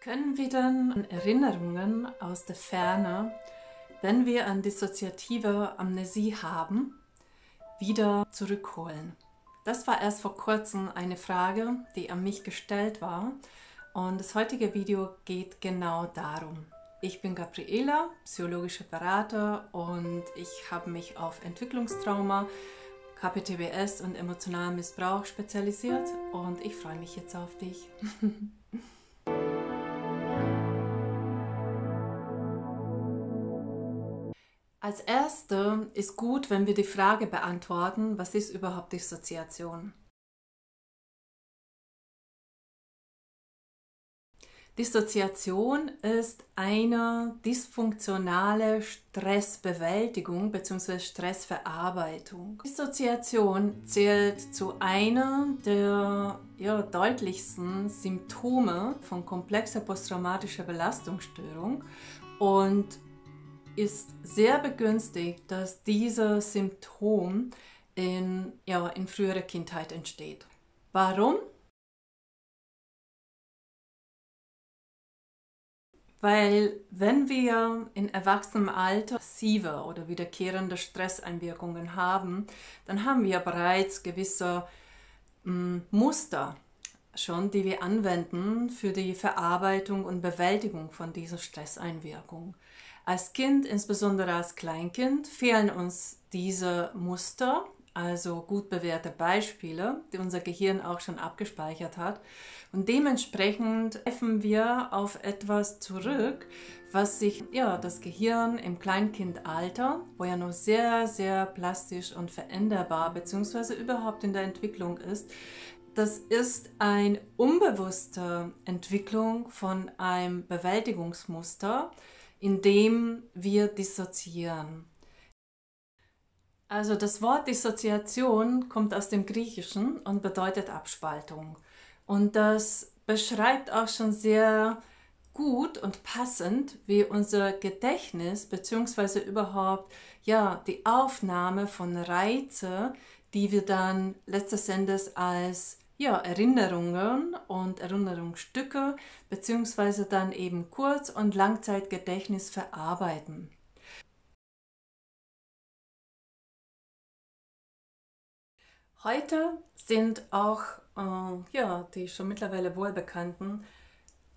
Können wir dann Erinnerungen aus der Ferne, wenn wir eine dissoziative Amnesie haben, wieder zurückholen? Das war erst vor kurzem eine Frage, die an mich gestellt war und das heutige Video geht genau darum. Ich bin Gabriela, psychologischer Berater und ich habe mich auf Entwicklungstrauma, KPTBS und emotionalen Missbrauch spezialisiert und ich freue mich jetzt auf dich. Als erste ist gut, wenn wir die Frage beantworten, was ist überhaupt Dissoziation? Dissoziation ist eine dysfunktionale Stressbewältigung bzw. Stressverarbeitung. Dissoziation zählt zu einer der ja, deutlichsten Symptome von komplexer posttraumatischer Belastungsstörung und ist sehr begünstigt, dass dieses Symptom in, ja, in früherer Kindheit entsteht. Warum? Weil wenn wir in erwachsenem Alter massive oder wiederkehrende Stresseinwirkungen haben, dann haben wir bereits gewisse mm, Muster schon, die wir anwenden für die Verarbeitung und Bewältigung von dieser Stresseinwirkung. Als Kind, insbesondere als Kleinkind, fehlen uns diese Muster, also gut bewährte Beispiele, die unser Gehirn auch schon abgespeichert hat. Und dementsprechend treffen wir auf etwas zurück, was sich ja das Gehirn im Kleinkindalter, wo ja noch sehr, sehr plastisch und veränderbar bzw. überhaupt in der Entwicklung ist, das ist eine unbewusste Entwicklung von einem Bewältigungsmuster, in dem wir dissoziieren. Also das Wort Dissoziation kommt aus dem Griechischen und bedeutet Abspaltung. Und das beschreibt auch schon sehr gut und passend, wie unser Gedächtnis bzw. überhaupt ja die Aufnahme von Reize, die wir dann letztes Endes als ja, Erinnerungen und Erinnerungsstücke bzw. dann eben Kurz- und Langzeitgedächtnis verarbeiten. Heute sind auch äh, ja, die schon mittlerweile wohlbekannten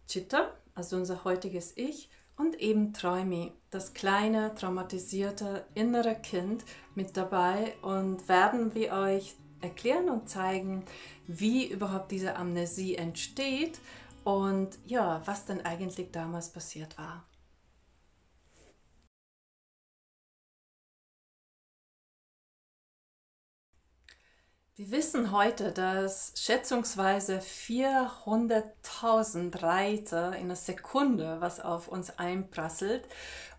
Chitta, also unser heutiges Ich, und eben Träumi, das kleine, traumatisierte innere Kind mit dabei und werden wir euch erklären und zeigen, wie überhaupt diese Amnesie entsteht und ja, was denn eigentlich damals passiert war. Wir wissen heute, dass schätzungsweise 400.000 Reiter in einer Sekunde, was auf uns einprasselt.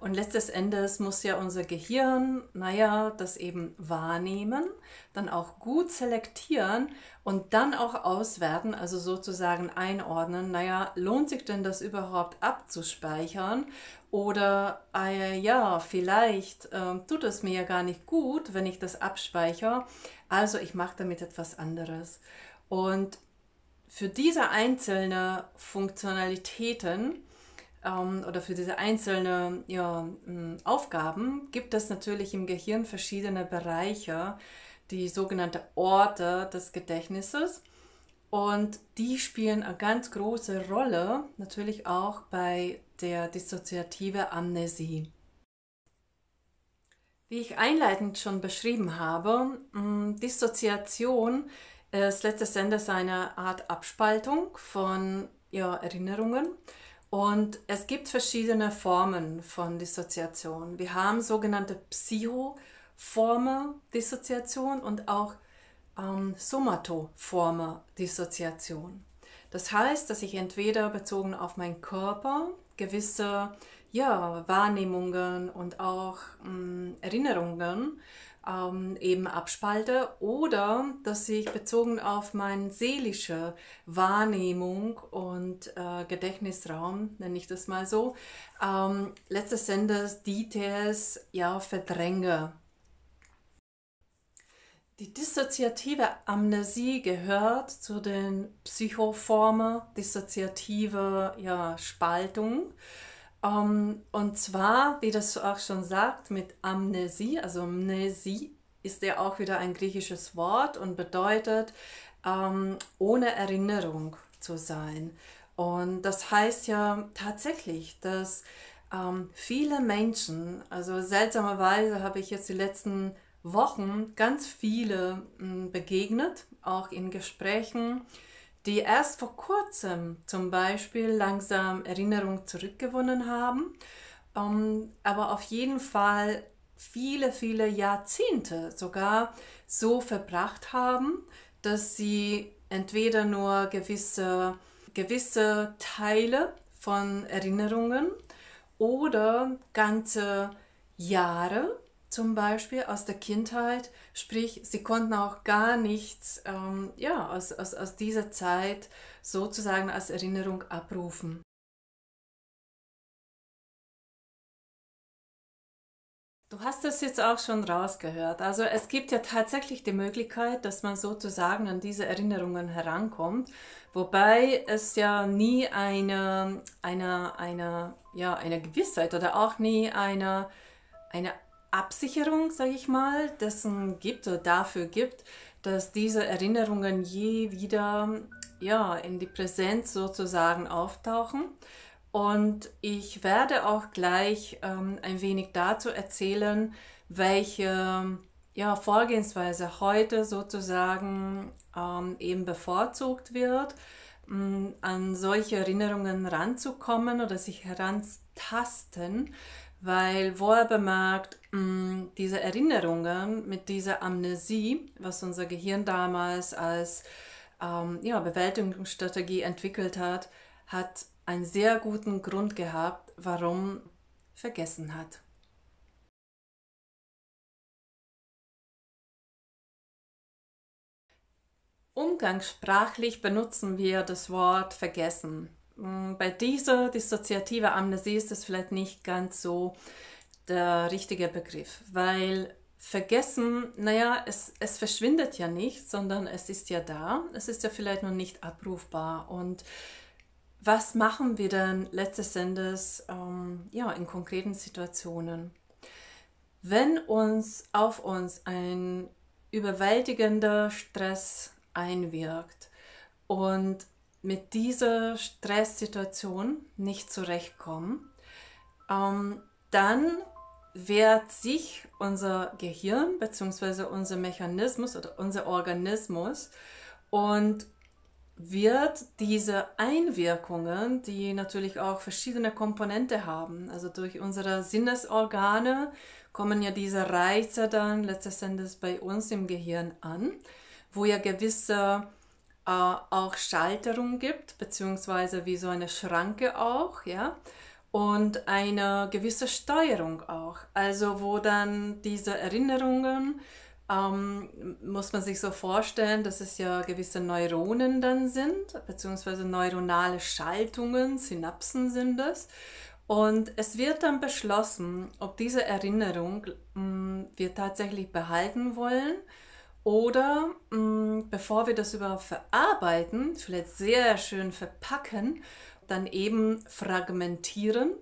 Und letztes Endes muss ja unser Gehirn, naja, das eben wahrnehmen, dann auch gut selektieren und dann auch auswerten, also sozusagen einordnen, naja, lohnt sich denn das überhaupt abzuspeichern? Oder, äh, ja, vielleicht äh, tut es mir ja gar nicht gut, wenn ich das abspeichere also ich mache damit etwas anderes. Und für diese einzelnen Funktionalitäten ähm, oder für diese einzelnen ja, Aufgaben gibt es natürlich im Gehirn verschiedene Bereiche, die sogenannten Orte des Gedächtnisses. Und die spielen eine ganz große Rolle natürlich auch bei der dissoziative Amnesie. Wie ich einleitend schon beschrieben habe, mm, Dissoziation ist letztes Endes eine Art Abspaltung von ja, Erinnerungen. Und es gibt verschiedene Formen von Dissoziation. Wir haben sogenannte Psychoforme Dissoziation und auch ähm, Somatoforme Dissoziation. Das heißt, dass ich entweder bezogen auf meinen Körper gewisse ja, Wahrnehmungen und auch mh, mm, Erinnerungen ähm, eben abspalte oder dass ich bezogen auf meine seelische Wahrnehmung und äh, Gedächtnisraum, nenne ich das mal so, ähm, letztes Endes Details ja verdränge. Die dissoziative Amnesie gehört zu den Psychoformen dissoziative ja, Spaltung. Um, ähm, und zwar, wie das auch schon sagt, mit Amnesie, also Amnesie ist ja auch wieder ein griechisches Wort und bedeutet ähm, ohne Erinnerung zu sein. Und das heißt ja tatsächlich, dass ähm, viele Menschen, also seltsamerweise habe ich jetzt die letzten Wochen ganz viele hm, begegnet, auch in Gesprächen, die erst vor kurzem zum Beispiel langsam Erinnerung zurückgewonnen haben, ähm, aber auf jeden Fall viele, viele Jahrzehnte sogar so verbracht haben, dass sie entweder nur gewisse, gewisse Teile von Erinnerungen oder ganze Jahre zum Beispiel aus der Kindheit, sprich, sie konnten auch gar nichts ähm, ja, aus, aus, aus dieser Zeit sozusagen als Erinnerung abrufen. Du hast es jetzt auch schon rausgehört. Also es gibt ja tatsächlich die Möglichkeit, dass man sozusagen an diese Erinnerungen herankommt, wobei es ja nie eine, eine, eine, ja, eine Gewissheit oder auch nie eine, eine Absicherung, sage ich mal, dessen gibt oder dafür gibt, dass diese Erinnerungen je wieder ja, in die Präsenz sozusagen auftauchen. Und ich werde auch gleich ähm, ein wenig dazu erzählen, welche ja, Vorgehensweise heute sozusagen ähm, eben bevorzugt wird, ähm, an solche Erinnerungen ranzukommen oder sich herantasten weil wo er bemerkt, mh, diese Erinnerungen mit dieser Amnesie, was unser Gehirn damals als ähm, ja, Bewältigungsstrategie entwickelt hat, hat einen sehr guten Grund gehabt, warum vergessen hat. Umgangssprachlich benutzen wir das Wort vergessen. Mm, bei dieser dissoziative Amnesie ist das vielleicht nicht ganz so der richtige Begriff, weil vergessen, naja, es, es verschwindet ja nicht, sondern es ist ja da, es ist ja vielleicht noch nicht abrufbar. Und was machen wir dann letztes Endes ähm, ja, in konkreten Situationen? Wenn uns auf uns ein überwältigender Stress einwirkt und mit dieser Stresssituation nicht zurechtkommen, ähm, dann wehrt sich unser Gehirn bzw. unser Mechanismus oder unser Organismus und wird diese Einwirkungen, die natürlich auch verschiedene Komponente haben, also durch unsere Sinnesorgane kommen ja diese Reize dann letztendlich bei uns im Gehirn an, wo ja gewisse äh, auch Schalterung gibt, beziehungsweise wie so eine Schranke auch, ja, und eine gewisse Steuerung auch. Also wo dann diese Erinnerungen, ähm, muss man sich so vorstellen, dass es ja gewisse Neuronen dann sind, beziehungsweise neuronale Schaltungen, Synapsen sind es. Und es wird dann beschlossen, ob diese Erinnerung mh, mm, wir tatsächlich behalten wollen oder mh, mm, bevor wir das überhaupt verarbeiten, vielleicht sehr schön verpacken, dann eben fragmentieren,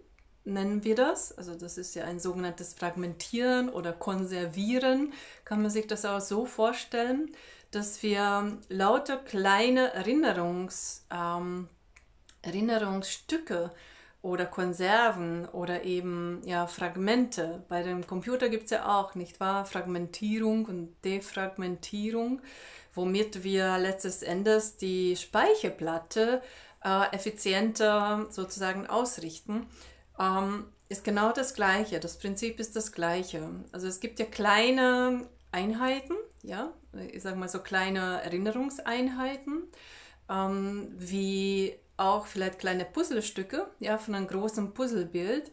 nennen wir das. Also das ist ja ein sogenanntes Fragmentieren oder Konservieren, kann man sich das auch so vorstellen, dass wir lauter kleine Erinnerungs, ähm, Erinnerungsstücke oder Konserven oder eben ja, Fragmente. Bei dem Computer gibt es ja auch, nicht wahr? Fragmentierung und Defragmentierung, womit wir letztes Endes die Speicherplatte äh, effizienter sozusagen ausrichten. Ähm, ist genau das Gleiche. Das Prinzip ist das Gleiche. Also es gibt ja kleine Einheiten, ja, ich sage mal so kleine Erinnerungseinheiten, ähm, wie auch vielleicht kleine Puzzlestücke ja, von einem großen Puzzlebild.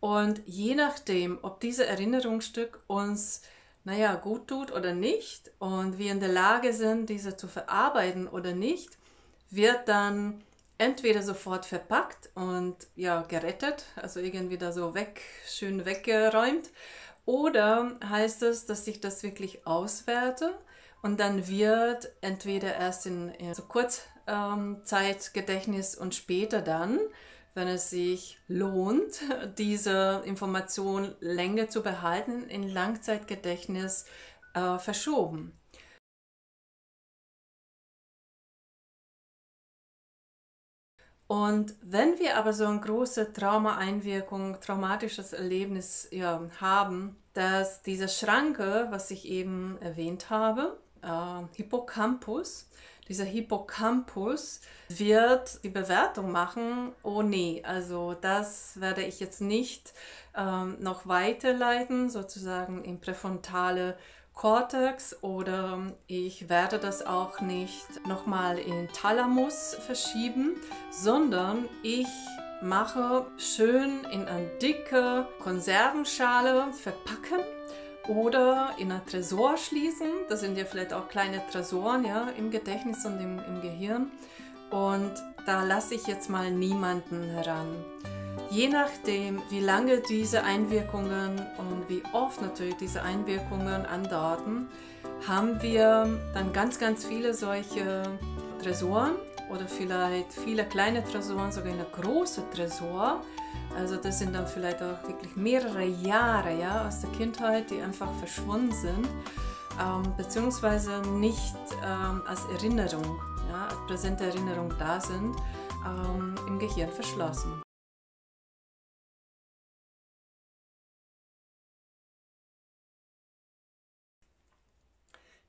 Und je nachdem, ob dieses Erinnerungsstück uns naja, gut tut oder nicht und wir in der Lage sind, diese zu verarbeiten oder nicht, wird dann entweder sofort verpackt und ja, gerettet, also irgendwie da so weg, schön weggeräumt, oder heißt es, dass ich das wirklich auswerte und dann wird entweder erst in, in so Kurzzeitgedächtnis ähm, und später dann, wenn es sich lohnt, diese Information länger zu behalten, in Langzeitgedächtnis äh, verschoben. Und wenn wir aber so eine große Trauma-Einwirkung, traumatisches Erlebnis ja, haben, dass diese Schranke, was ich eben erwähnt habe, äh, Hippocampus, dieser Hippocampus wird die Bewertung machen, oh nee, also das werde ich jetzt nicht ähm, noch weiterleiten, sozusagen in präfrontale Cortex oder ich werde das auch nicht nochmal in Thalamus verschieben, sondern ich mache schön in eine dicke Konservenschale verpacken oder in ein Tresor schließen. Das sind ja vielleicht auch kleine Tresoren ja, im Gedächtnis und im, im Gehirn. Und da lasse ich jetzt mal niemanden heran. Je nachdem, wie lange diese Einwirkungen und wie oft natürlich diese Einwirkungen andauern, haben wir dann ganz, ganz viele solche Tresoren oder vielleicht viele kleine Tresoren, sogar eine große Tresor. Also das sind dann vielleicht auch wirklich mehrere Jahre ja, aus der Kindheit, die einfach verschwunden sind, ähm, beziehungsweise nicht ähm, als Erinnerung, ja, als präsente Erinnerung da sind, ähm, im Gehirn verschlossen.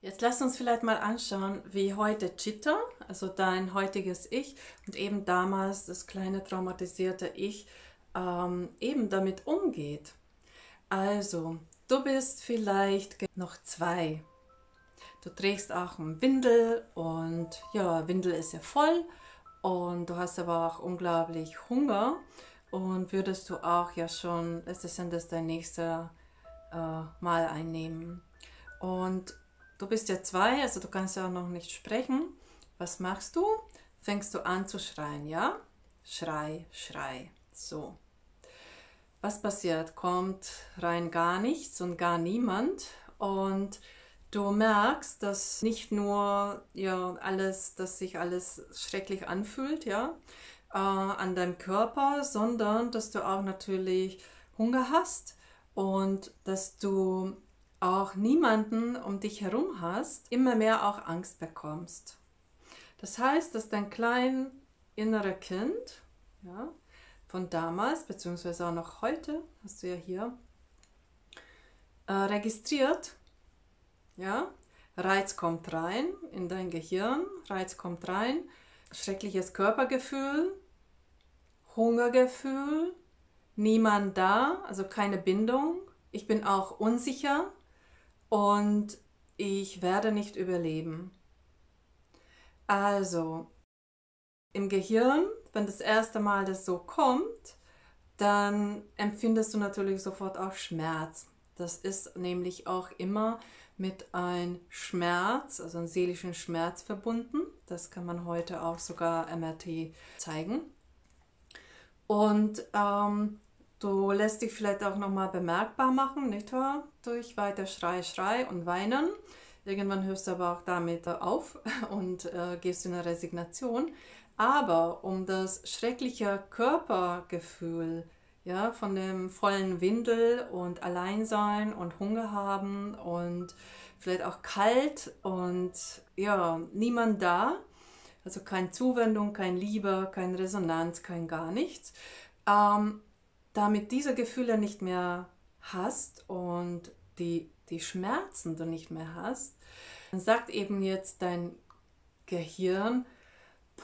Jetzt lass uns vielleicht mal anschauen, wie heute Chitta, also dein heutiges Ich und eben damals das kleine traumatisierte Ich, ähm, eben damit umgeht. Also, du bist vielleicht noch zwei. Du trägst auch ein Windel und ja, Windel ist ja voll und du hast aber auch unglaublich Hunger und würdest du auch ja schon, das dein nächster äh, Mal einnehmen. Und Du bist ja zwei, also du kannst ja auch noch nicht sprechen. Was machst du? Fängst du an zu schreien, ja? Schrei, schrei. So. Was passiert? Kommt rein gar nichts und gar niemand. Und du merkst, dass nicht nur ja alles, dass sich alles schrecklich anfühlt, ja, äh, an deinem Körper, sondern dass du auch natürlich Hunger hast und dass du auch niemanden um dich herum hast, immer mehr auch Angst bekommst. Das heißt, dass dein klein innerer Kind, ja, von damals, beziehungsweise auch noch heute, hast du ja hier, äh, registriert, ja, Reiz kommt rein in dein Gehirn, Reiz kommt rein, schreckliches Körpergefühl, Hungergefühl, niemand da, also keine Bindung, ich bin auch unsicher, und ich werde nicht überleben. Also, im Gehirn, wenn das erste Mal das so kommt, dann empfindest du natürlich sofort auch Schmerz. Das ist nämlich auch immer mit einem Schmerz, also einem seelischen Schmerz verbunden. Das kann man heute auch sogar MRT zeigen. Und ähm, Du lässt dich vielleicht auch nochmal bemerkbar machen, nicht wahr? Durch weiter Schrei, Schrei und Weinen. Irgendwann hörst du aber auch damit auf und äh, gehst in eine Resignation. Aber um das schreckliche Körpergefühl ja, von dem vollen Windel und Alleinsein und Hunger haben und vielleicht auch kalt und ja, niemand da, also keine Zuwendung, kein Liebe, keine Resonanz, kein gar nichts. Ähm, damit diese Gefühle nicht mehr hast und die, die Schmerzen du nicht mehr hast, dann sagt eben jetzt dein Gehirn,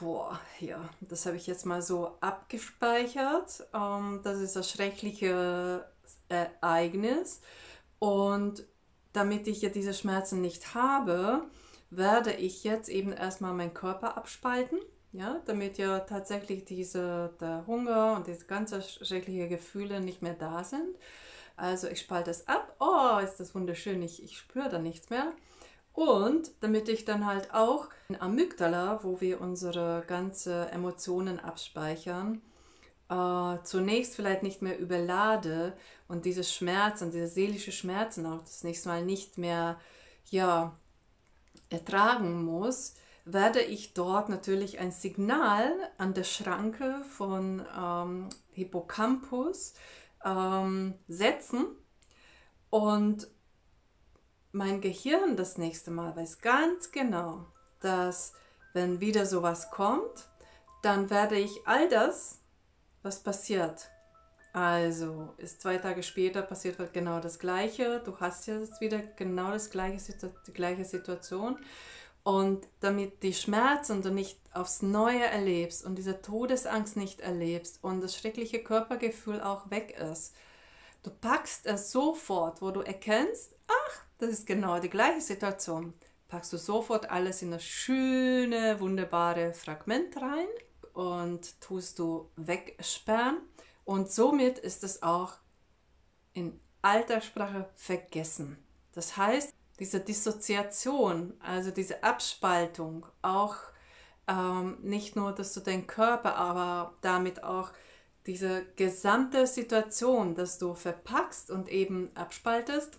boah, ja, das habe ich jetzt mal so abgespeichert, ähm, das ist das schreckliche Ereignis und damit ich ja diese Schmerzen nicht habe, werde ich jetzt eben erstmal meinen Körper abspalten ja, damit ja tatsächlich diese, der Hunger und diese ganzen schrecklichen Gefühle nicht mehr da sind. Also ich spalte es ab. Oh, ist das wunderschön. Ich, ich spüre da nichts mehr. Und damit ich dann halt auch in Amygdala, wo wir unsere ganzen Emotionen abspeichern, äh, zunächst vielleicht nicht mehr überlade und diese Schmerzen, diese seelische Schmerzen auch das nächste Mal nicht mehr, ja, ertragen muss, werde ich dort natürlich ein Signal an der Schranke von ähm, Hippocampus ähm, setzen und mein Gehirn das nächste Mal weiß ganz genau, dass wenn wieder sowas kommt, dann werde ich all das, was passiert. Also ist zwei Tage später passiert halt genau das Gleiche. Du hast jetzt wieder genau das gleiche, die gleiche Situation. Und damit die Schmerzen du nicht aufs Neue erlebst und diese Todesangst nicht erlebst und das schreckliche Körpergefühl auch weg ist, du packst es sofort, wo du erkennst, ach, das ist genau die gleiche Situation. Packst du sofort alles in das schöne, wunderbare Fragment rein und tust du wegsperren. Und somit ist es auch in Alltagssprache vergessen. Das heißt, diese Dissoziation, also diese Abspaltung, auch ähm, nicht nur, dass du deinen Körper, aber damit auch diese gesamte Situation, dass du verpackst und eben abspaltest,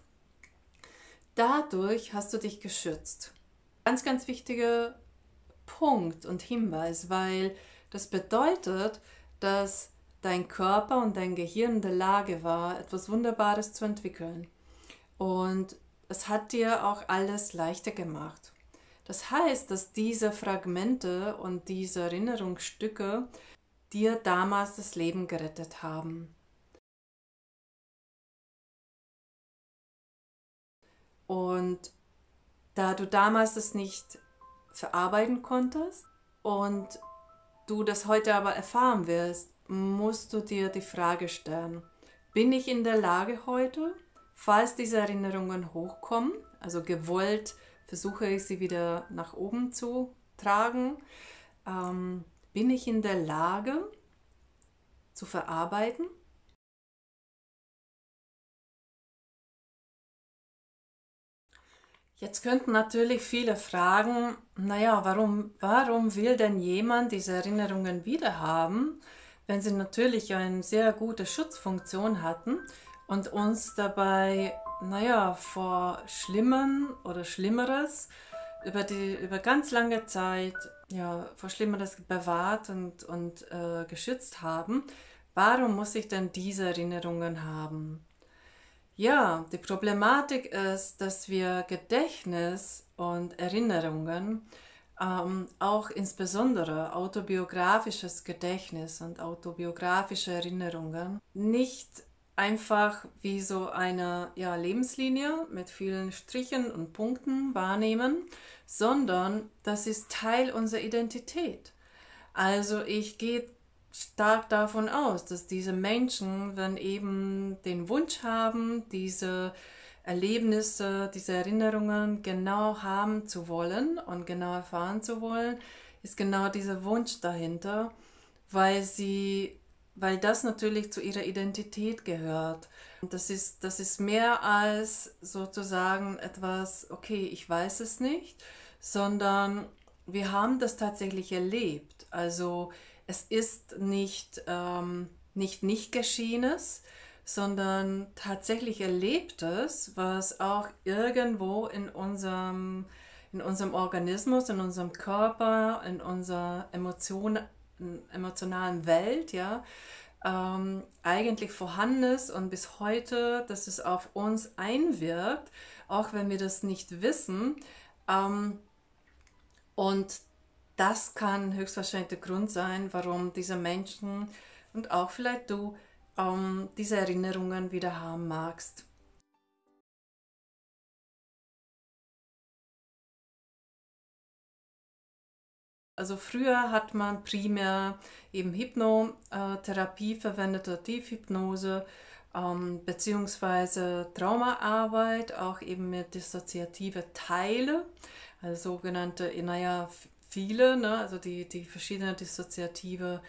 dadurch hast du dich geschützt. Ganz, ganz wichtiger Punkt und Hinweis, weil das bedeutet, dass dein Körper und dein Gehirn in der Lage war, etwas Wunderbares zu entwickeln. Und es hat dir auch alles leichter gemacht. Das heißt, dass diese Fragmente und diese Erinnerungsstücke dir damals das Leben gerettet haben. Und da du damals das nicht verarbeiten konntest und du das heute aber erfahren wirst, musst du dir die Frage stellen, bin ich in der Lage heute, falls diese Erinnerungen hochkommen, also gewollt versuche ich sie wieder nach oben zu tragen, ähm, bin ich in der Lage zu verarbeiten Jetzt könnten natürlich viele fragen, naja, warum, warum will denn jemand diese Erinnerungen wiederhaben, wenn sie natürlich eine sehr gute Schutzfunktion hatten und uns dabei, naja, vor Schlimmen oder Schlimmeres über, die, über ganz lange Zeit ja, vor Schlimmeres bewahrt und, und äh, geschützt haben. Warum muss ich denn diese Erinnerungen haben? Ja, die Problematik ist, dass wir Gedächtnis und Erinnerungen, ähm, auch insbesondere autobiografisches Gedächtnis und autobiografische Erinnerungen, nicht einfach wie so eine ja, Lebenslinie mit vielen Strichen und Punkten wahrnehmen, sondern das ist Teil unserer Identität. Also ich gehe stark davon aus, dass diese Menschen, wenn eben den Wunsch haben, diese Erlebnisse, diese Erinnerungen genau haben zu wollen und genau erfahren zu wollen, ist genau dieser Wunsch dahinter, weil sie, weil das natürlich zu ihrer Identität gehört. Und das ist, das ist mehr als sozusagen etwas, okay, ich weiß es nicht, sondern wir haben das tatsächlich erlebt. Also es ist nicht, ähm, nicht nicht Geschehenes, sondern tatsächlich Erlebtes, was auch irgendwo in unserem, in unserem Organismus, in unserem Körper, in unserer Emotion, emotionalen Welt, ja, ähm, eigentlich vorhanden ist und bis heute, dass es auf uns einwirkt, auch wenn wir das nicht wissen. Ähm, und das kann höchstwahrscheinlich der Grund sein, warum diese Menschen und auch vielleicht du ähm, diese Erinnerungen wieder haben magst. Also früher hat man primär eben Hypnotherapie verwendet Tiefhypnose ähm, beziehungsweise Traumaarbeit, auch eben mit dissoziative Teile, also sogenannte, naja, viele, ne? also die, die verschiedenen dissoziative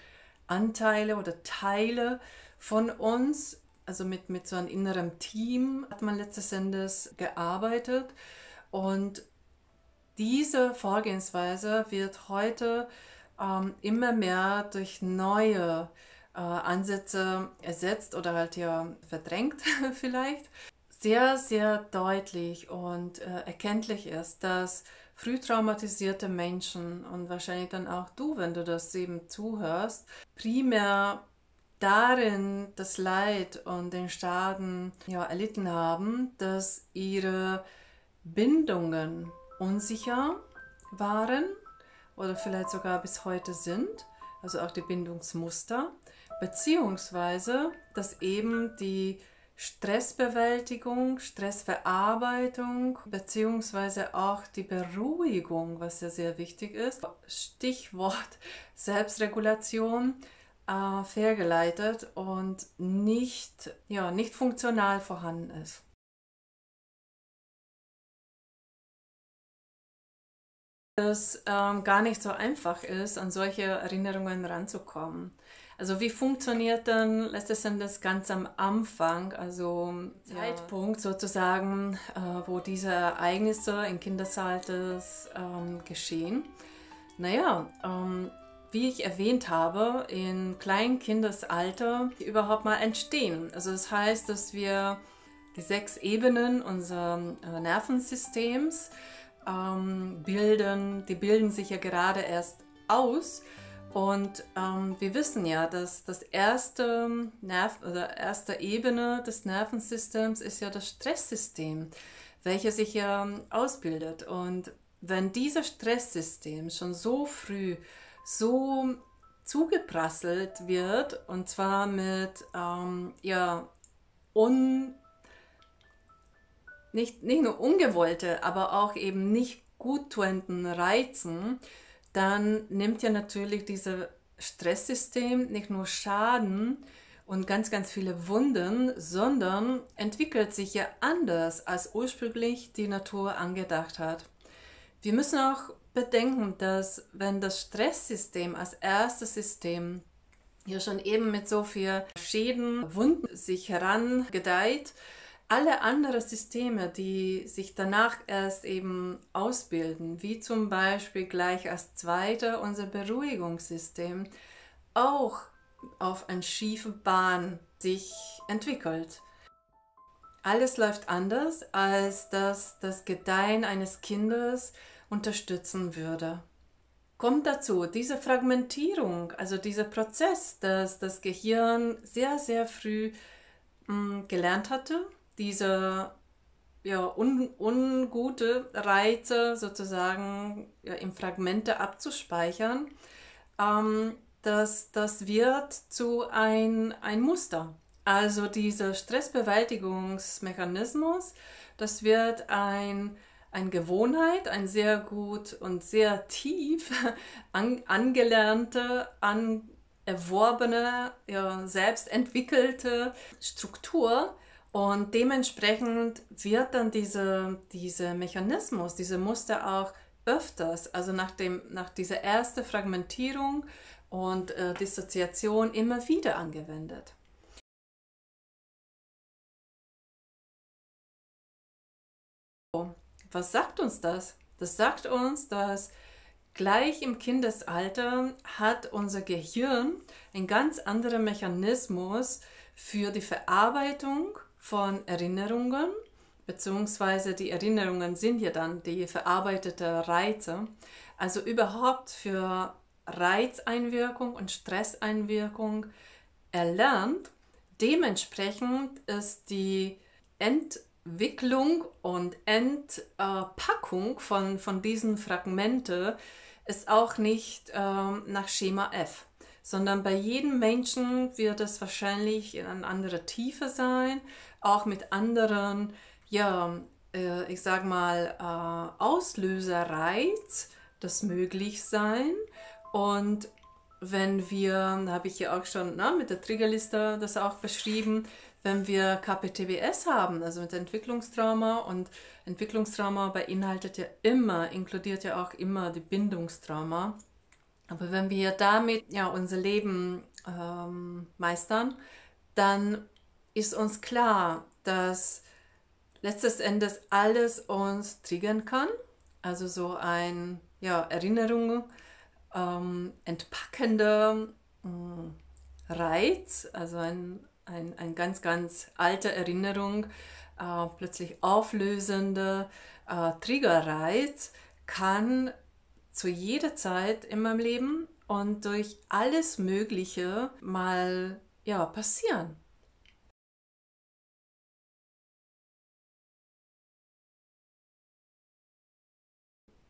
Anteile oder Teile von uns, also mit, mit so einem inneren Team hat man letztes Endes gearbeitet und diese Vorgehensweise wird heute ähm, immer mehr durch neue äh, Ansätze ersetzt oder halt ja verdrängt vielleicht. Sehr, sehr deutlich und äh, erkenntlich ist, dass früh traumatisierte Menschen und wahrscheinlich dann auch du, wenn du das eben zuhörst, primär darin das Leid und den Schaden ja, erlitten haben, dass ihre Bindungen unsicher waren oder vielleicht sogar bis heute sind, also auch die Bindungsmuster, beziehungsweise dass eben die Stressbewältigung, Stressverarbeitung, beziehungsweise auch die Beruhigung, was ja sehr wichtig ist, Stichwort Selbstregulation, äh, fehlgeleitet und nicht, ja, nicht funktional vorhanden ist. es ähm, gar nicht so einfach ist, an solche Erinnerungen ranzukommen. Also wie funktioniert dann letztendlich das ganz am Anfang, also ja. Zeitpunkt sozusagen, äh, wo diese Ereignisse in Kindesalters ähm, geschehen? Naja, ähm, wie ich erwähnt habe, in Kleinkindesalter überhaupt mal entstehen. Also das heißt, dass wir die sechs Ebenen unseres äh, Nervensystems ähm, bilden, die bilden sich ja gerade erst aus. Und ähm, wir wissen ja, dass das erste Nerv oder erste Ebene des Nervensystems ist ja das Stresssystem, welches sich ja ausbildet. Und wenn dieses Stresssystem schon so früh so zugeprasselt wird, und zwar mit ähm, ja, un, nicht, nicht nur ungewollte, aber auch eben nicht guttuenden Reizen, dann nimmt ja natürlich dieses Stresssystem nicht nur Schaden und ganz, ganz viele Wunden, sondern entwickelt sich ja anders, als ursprünglich die Natur angedacht hat. Wir müssen auch bedenken, dass wenn das Stresssystem als erstes System hier schon eben mit so viel Schäden, Wunden sich herangedeiht, alle anderen Systeme, die sich danach erst eben ausbilden, wie zum Beispiel gleich als zweiter unser Beruhigungssystem, auch auf eine schiefe Bahn sich entwickelt. Alles läuft anders, als dass das Gedeihen eines Kindes unterstützen würde. Kommt dazu diese Fragmentierung, also dieser Prozess, dass das Gehirn sehr, sehr früh mh, hm, gelernt hatte, diese ja, un, ungute Reize sozusagen ja, in Fragmente abzuspeichern, ähm, das, das wird zu ein, ein Muster. Also dieser Stressbewältigungsmechanismus, das wird ein eine Gewohnheit, ein sehr gut und sehr tief an, angelernte, an erworbene, ja, selbst entwickelte Struktur. Und dementsprechend wird dann diese, diese Mechanismus, diese Muster auch öfters, also nach, dem, nach dieser ersten Fragmentierung und äh, Dissoziation immer wieder angewendet. Was sagt uns das? Das sagt uns, dass gleich im Kindesalter hat unser Gehirn einen ganz anderen Mechanismus für die Verarbeitung von Erinnerungen, beziehungsweise die Erinnerungen sind ja dann die verarbeitete Reize. Also überhaupt für Reizeinwirkung und Stresseinwirkung erlernt. Dementsprechend ist die Ent Entwicklung und Entpackung von, von diesen Fragmente ist auch nicht ähm, nach Schema F, sondern bei jedem Menschen wird es wahrscheinlich in einer anderen Tiefe sein, auch mit anderen, ja, äh, ich sag mal, äh, Auslöserreiz, das möglich sein. Und wenn wir, habe ich ja auch schon na, mit der Triggerliste das auch beschrieben, wenn wir KPTBS haben, also mit Entwicklungstrauma und Entwicklungstrauma beinhaltet ja immer, inkludiert ja auch immer die Bindungstrauma. Aber wenn wir damit ja unser Leben ähm, meistern, dann ist uns klar, dass letztes Endes alles uns triggern kann. Also so ein ja, Erinnerung, ähm, entpackender äh, Reiz, also ein ein, ein ganz, ganz alte Erinnerung, äh, plötzlich auflösende äh, Triggerreiz kann zu jeder Zeit in meinem Leben und durch alles Mögliche mal ja, passieren.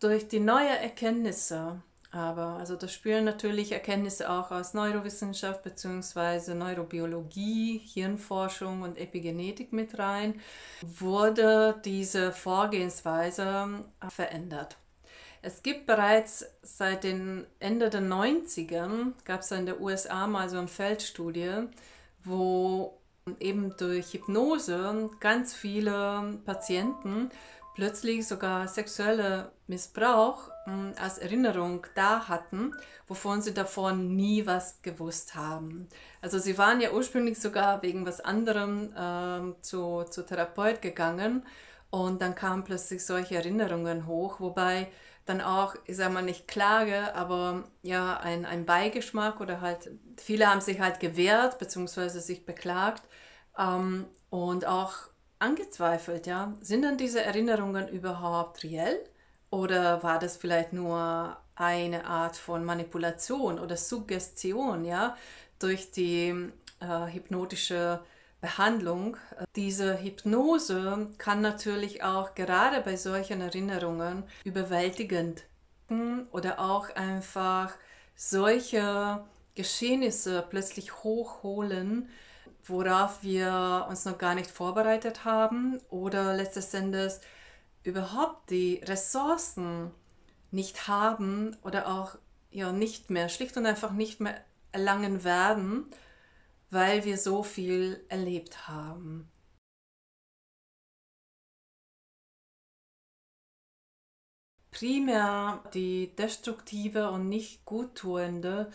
Durch die neuen Erkenntnisse aber, also da spielen natürlich Erkenntnisse auch aus Neurowissenschaft bzw. Neurobiologie, Hirnforschung und Epigenetik mit rein, wurde diese Vorgehensweise verändert. Es gibt bereits seit den Ende der 90er, gab es in der USA mal so eine Feldstudie, wo eben durch Hypnose ganz viele Patienten plötzlich sogar sexuelle Missbrauch hm, als Erinnerung da hatten, wovon sie davon nie was gewusst haben. Also sie waren ja ursprünglich sogar wegen was anderem äh, zu, zu Therapeut gegangen und dann kamen plötzlich solche Erinnerungen hoch, wobei dann auch, ich sage mal nicht Klage, aber ja, ein, ein Beigeschmack oder halt, viele haben sich halt gewehrt bzw. sich beklagt ähm, und auch angezweifelt, ja, sind dann diese Erinnerungen überhaupt reell oder war das vielleicht nur eine Art von Manipulation oder Suggestion, ja, durch die äh, hypnotische Behandlung. Diese Hypnose kann natürlich auch gerade bei solchen Erinnerungen überwältigend oder auch einfach solche Geschehnisse plötzlich hochholen, worauf wir uns noch gar nicht vorbereitet haben oder letztes Endes überhaupt die Ressourcen nicht haben oder auch ja nicht mehr, schlicht und einfach nicht mehr erlangen werden, weil wir so viel erlebt haben. Primär die destruktive und nicht guttuende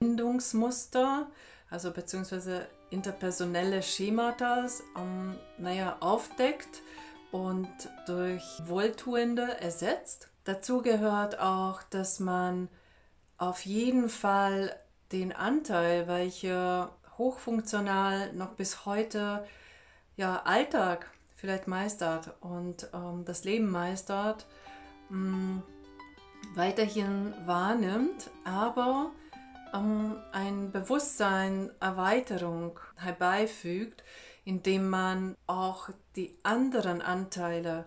Bindungsmuster, also beziehungsweise interpersonelle Schemata, ähm, naja, aufdeckt und durch wohltuende ersetzt. Dazu gehört auch, dass man auf jeden Fall den Anteil, welcher hochfunktional noch bis heute ja, Alltag vielleicht meistert und ähm, das Leben meistert, mh, mm, weiterhin wahrnimmt, aber ähm, ein Bewusstsein Erweiterung herbeifügt, indem man auch die anderen Anteile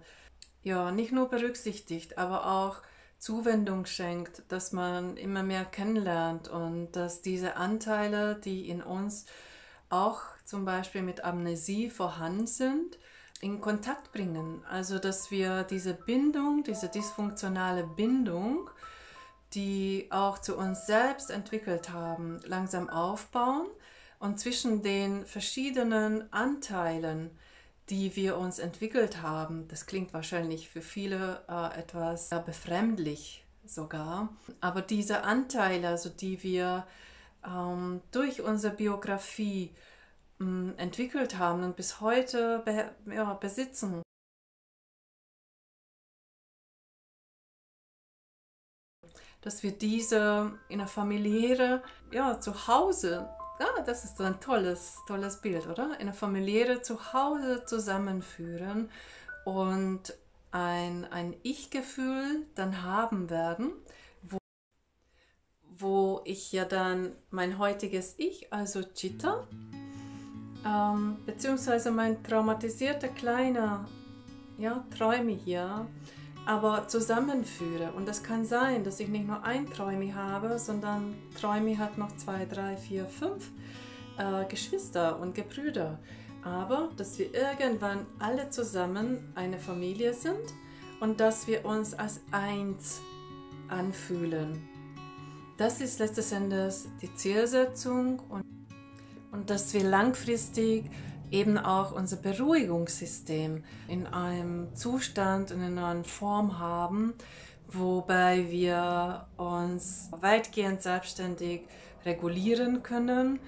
ja nicht nur berücksichtigt, aber auch Zuwendung schenkt, dass man immer mehr kennenlernt und dass diese Anteile, die in uns auch zum Beispiel mit Amnesie vorhanden sind, in Kontakt bringen. Also dass wir diese Bindung, diese dysfunktionale Bindung, die auch zu uns selbst entwickelt haben, langsam aufbauen und zwischen den verschiedenen Anteilen die wir uns entwickelt haben. Das klingt wahrscheinlich für viele äh, etwas äh, befremdlich sogar. Aber diese Anteile, also die wir ähm, durch unsere Biografie ähm, entwickelt haben und bis heute be ja, besitzen, dass wir diese in der familiäre ja, Zuhause ah, das ist ein tolles, tolles Bild, oder? Eine familiäre Zuhause zusammenführen und ein, ein Ich-Gefühl dann haben werden, wo, wo ich ja dann mein heutiges Ich, also Chitta, ähm, beziehungsweise mein traumatisierter kleiner ja, Träume hier, aber zusammenführe. Und es kann sein, dass ich nicht nur ein Träumi habe, sondern Träumi hat noch zwei, drei, vier, fünf äh, Geschwister und Gebrüder. Aber dass wir irgendwann alle zusammen eine Familie sind und dass wir uns als eins anfühlen. Das ist letztes Endes die Zielsetzung und, und dass wir langfristig eben auch unser Beruhigungssystem in einem Zustand und in einer Form haben, wobei wir uns weitgehend selbstständig regulieren können.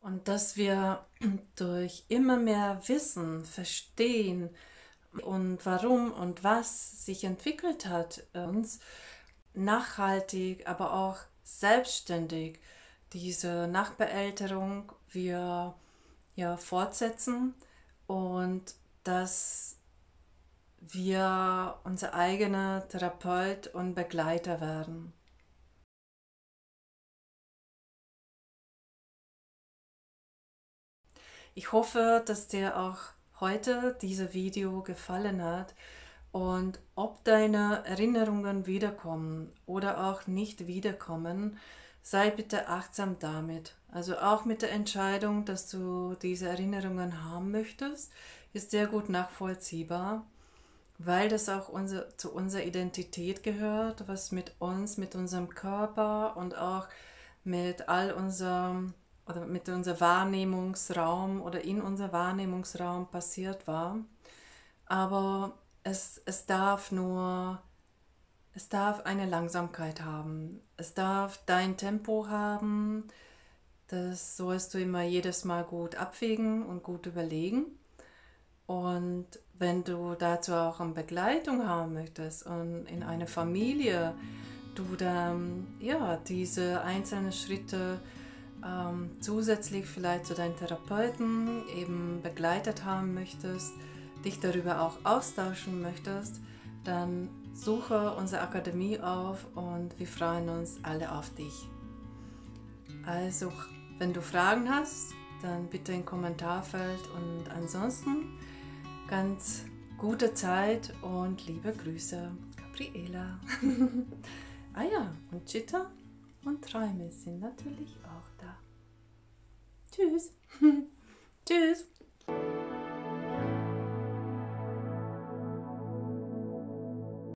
Und dass wir durch immer mehr Wissen verstehen und warum und was sich entwickelt hat, uns nachhaltig, aber auch selbstständig. Diese Nachbeälterung wir ja, fortsetzen und dass wir unser eigener Therapeut und Begleiter werden. Ich hoffe, dass dir auch heute dieses Video gefallen hat und ob deine Erinnerungen wiederkommen oder auch nicht wiederkommen, sei bitte achtsam damit. Also auch mit der Entscheidung, dass du diese Erinnerungen haben möchtest, ist sehr gut nachvollziehbar, weil das auch unser, zu unserer Identität gehört, was mit uns, mit unserem Körper und auch mit all unserem oder mit unserem Wahrnehmungsraum oder in unserem Wahrnehmungsraum passiert war. Aber es, es darf nur, es darf eine Langsamkeit haben. Es darf dein Tempo haben. Das sollst du immer jedes Mal gut abwägen und gut überlegen. Und wenn du dazu auch eine Begleitung haben möchtest und in einer Familie du dann ja diese einzelnen Schritte ähm, zusätzlich vielleicht zu deinen Therapeuten eben begleitet haben möchtest, dich darüber auch austauschen möchtest, dann suche unsere Akademie auf und wir freuen uns alle auf dich. Also, wenn du Fragen hast, dann bitte im Kommentarfeld und ansonsten ganz gute Zeit und liebe Grüße, Gabriela. ah ja, und Chitta und Träume sind natürlich auch da. Tschüss. Tschüss.